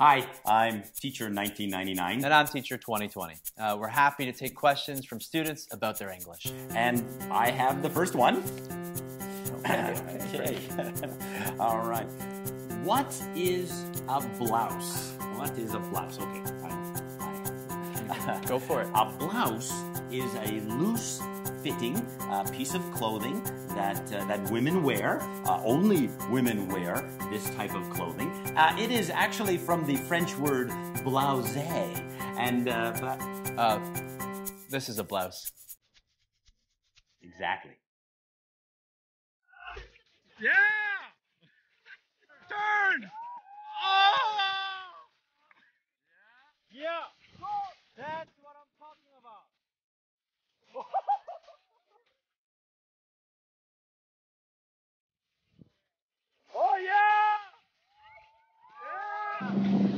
Hi, I'm Teacher 1999. And I'm Teacher 2020. Uh, we're happy to take questions from students about their English. And I have the first one. okay. All right. What is a blouse? What is a blouse? Okay. Go for it. A blouse is a loose fitting uh, piece of clothing that uh, that women wear. Uh, only women wear this type of clothing. Uh, it is actually from the French word blouse, and uh, uh, this is a blouse. Exactly. Yeah. Turn. Oh. Yeah. That's what I'm talking about. oh yeah! Yeah! Woohoo!